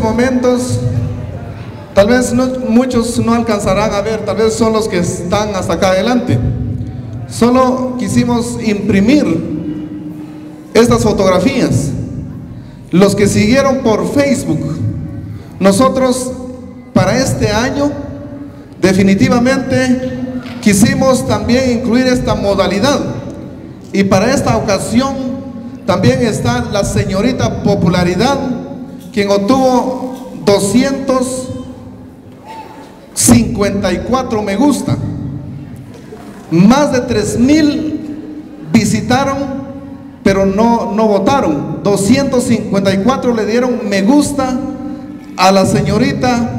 momentos, tal vez muchos no alcanzarán a ver, tal vez son los que están hasta acá adelante. Solo quisimos imprimir estas fotografías. Los que siguieron por Facebook, nosotros para este año definitivamente quisimos también incluir esta modalidad y para esta ocasión también está la señorita popularidad quien obtuvo 254 me gusta. Más de 3 mil visitaron, pero no, no votaron. 254 le dieron me gusta a la señorita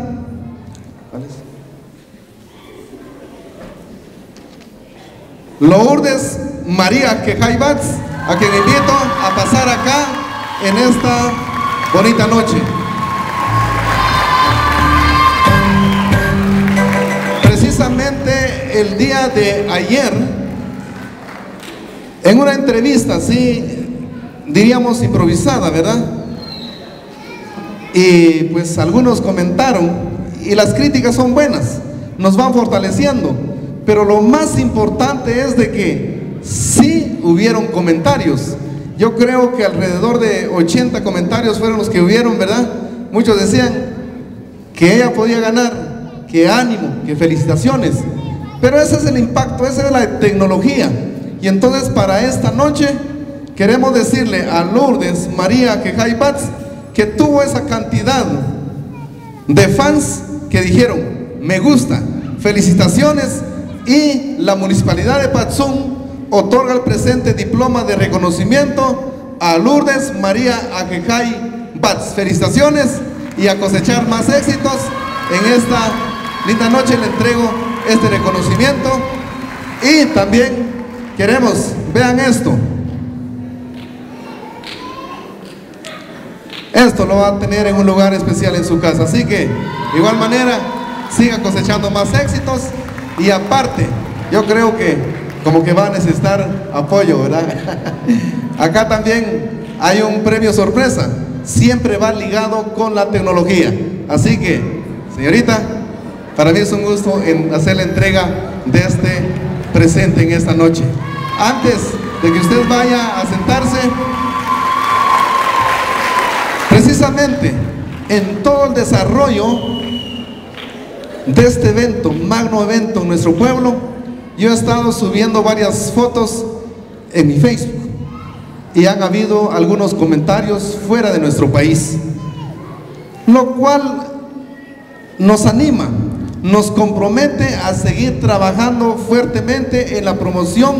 Lourdes María Quejaibats, a quien invito a pasar acá en esta bonita noche. Precisamente el día de ayer, en una entrevista así, diríamos improvisada, ¿verdad? Y pues algunos comentaron, y las críticas son buenas, nos van fortaleciendo, pero lo más importante es de que sí hubieron comentarios. Yo creo que alrededor de 80 comentarios fueron los que hubieron, ¿verdad? Muchos decían que ella podía ganar, que ánimo, que felicitaciones. Pero ese es el impacto, esa es la tecnología. Y entonces para esta noche queremos decirle a Lourdes María Quejay Bats que tuvo esa cantidad de fans que dijeron, me gusta, felicitaciones y la municipalidad de Patzún otorga el presente diploma de reconocimiento a Lourdes María Ajejay Bats. Felicitaciones y a cosechar más éxitos en esta linda noche le entrego este reconocimiento y también queremos, vean esto, Esto lo va a tener en un lugar especial en su casa. Así que, de igual manera, siga cosechando más éxitos. Y aparte, yo creo que como que va a necesitar apoyo, ¿verdad? Acá también hay un premio sorpresa. Siempre va ligado con la tecnología. Así que, señorita, para mí es un gusto en hacer la entrega de este presente en esta noche. Antes de que usted vaya a sentarse, Precisamente en todo el desarrollo de este evento, magno evento en nuestro pueblo, yo he estado subiendo varias fotos en mi Facebook y han habido algunos comentarios fuera de nuestro país, lo cual nos anima, nos compromete a seguir trabajando fuertemente en la promoción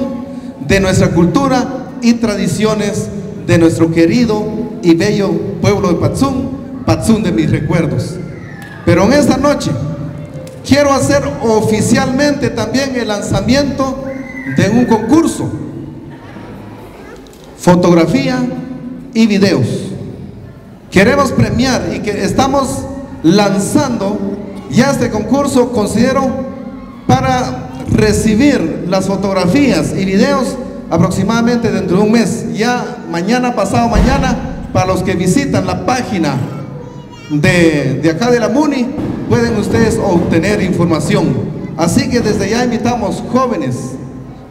de nuestra cultura y tradiciones de nuestro querido y bello pueblo de Patzún, Patzún de mis recuerdos. Pero en esta noche quiero hacer oficialmente también el lanzamiento de un concurso, fotografía y videos. Queremos premiar y que estamos lanzando ya este concurso, considero, para recibir las fotografías y videos aproximadamente dentro de un mes. Ya mañana, pasado mañana, para los que visitan la página de, de acá de la MUNI, pueden ustedes obtener información. Así que desde ya invitamos jóvenes,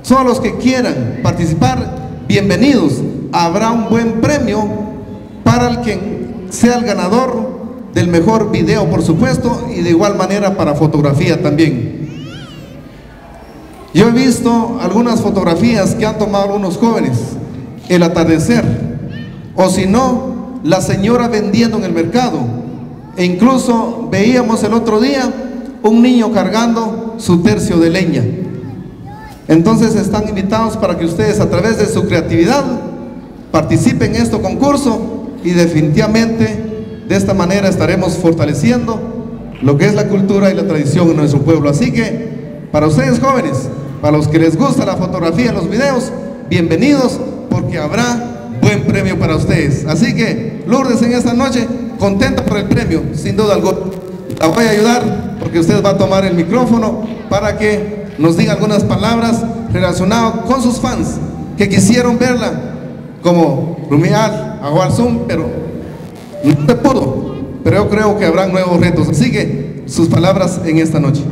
todos los que quieran participar, bienvenidos. Habrá un buen premio para el que sea el ganador del mejor video, por supuesto, y de igual manera para fotografía también. Yo he visto algunas fotografías que han tomado unos jóvenes, el atardecer, o si no, la señora vendiendo en el mercado. E incluso veíamos el otro día un niño cargando su tercio de leña. Entonces están invitados para que ustedes a través de su creatividad participen en este concurso y definitivamente de esta manera estaremos fortaleciendo lo que es la cultura y la tradición en nuestro pueblo. Así que para ustedes jóvenes, para los que les gusta la fotografía y los videos, bienvenidos porque habrá buen premio para ustedes. Así que Lourdes en esta noche, contenta por el premio, sin duda alguna. La voy a ayudar porque usted va a tomar el micrófono para que nos diga algunas palabras relacionadas con sus fans que quisieron verla como Rumial, Agual Zoom, pero no se pudo. pero yo creo que habrá nuevos retos. Sigue sus palabras en esta noche.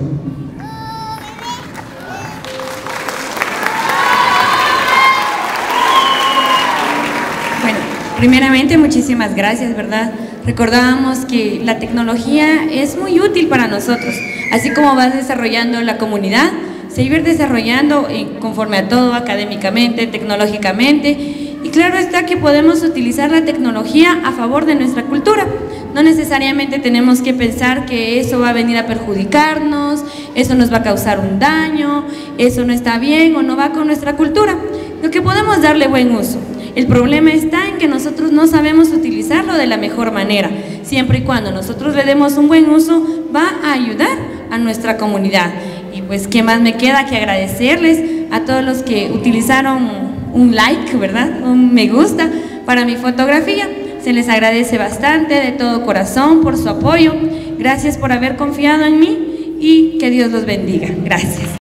Bueno, primeramente muchísimas gracias, ¿verdad? Recordábamos que la tecnología es muy útil para nosotros, así como vas desarrollando la comunidad, seguir desarrollando conforme a todo, académicamente, tecnológicamente, y claro está que podemos utilizar la tecnología a favor de nuestra cultura. No necesariamente tenemos que pensar que eso va a venir a perjudicarnos, eso nos va a causar un daño, eso no está bien o no va con nuestra cultura. Lo que podemos darle buen uso. El problema está en que nosotros no sabemos utilizarlo de la mejor manera. Siempre y cuando nosotros le demos un buen uso, va a ayudar a nuestra comunidad. Y pues, ¿qué más me queda que agradecerles a todos los que utilizaron un like, ¿verdad? Un me gusta para mi fotografía. Se les agradece bastante de todo corazón por su apoyo. Gracias por haber confiado en mí y que Dios los bendiga. Gracias.